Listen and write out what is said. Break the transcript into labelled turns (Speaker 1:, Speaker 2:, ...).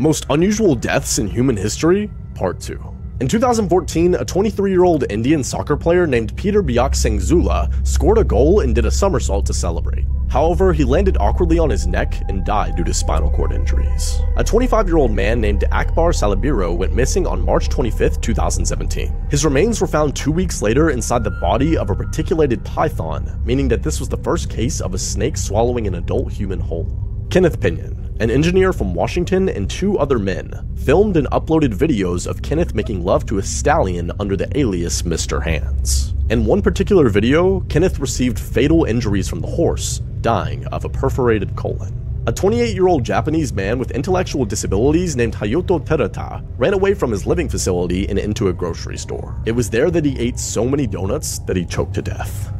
Speaker 1: Most Unusual Deaths in Human History, Part 2. In 2014, a 23-year-old Indian soccer player named Peter Biak Zula scored a goal and did a somersault to celebrate. However, he landed awkwardly on his neck and died due to spinal cord injuries. A 25-year-old man named Akbar Salubiro went missing on March 25, 2017. His remains were found two weeks later inside the body of a reticulated python, meaning that this was the first case of a snake swallowing an adult human whole. Kenneth Pinyan, an engineer from Washington and two other men, filmed and uploaded videos of Kenneth making love to a stallion under the alias Mr. Hands. In one particular video, Kenneth received fatal injuries from the horse, dying of a perforated colon. A 28 year old Japanese man with intellectual disabilities named Hayato Terata ran away from his living facility and into a grocery store. It was there that he ate so many donuts that he choked to death.